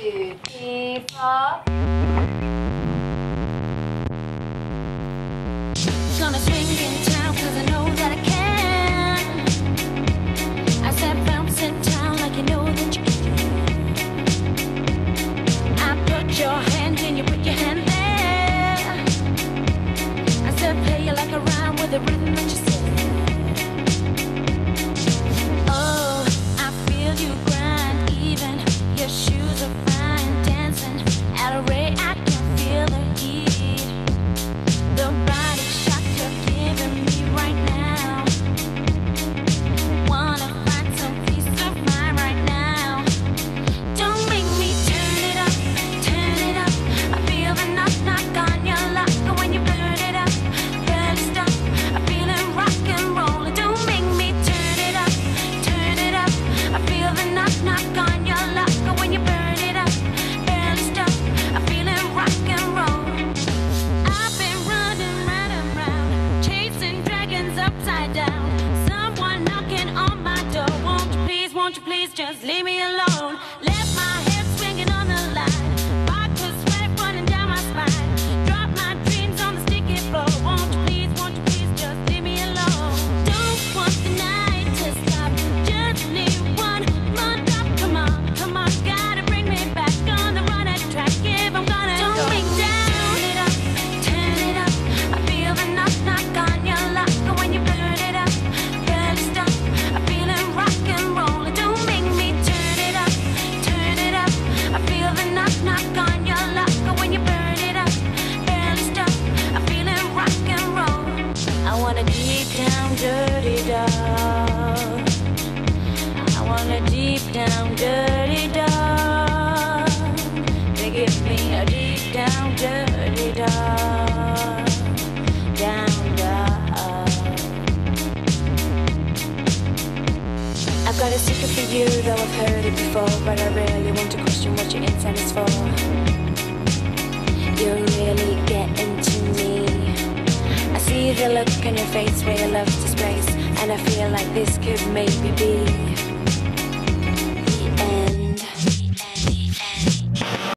two, three, four. Gonna won't you please just leave me alone? Let deep down dirty dog. They give me a deep down dirty dog. Down dog. I've got a secret for you, though I've heard it before, but I really want to question what your intent is for. You're really getting to me. I see the look on your face where your love displays, and I feel like this could maybe be.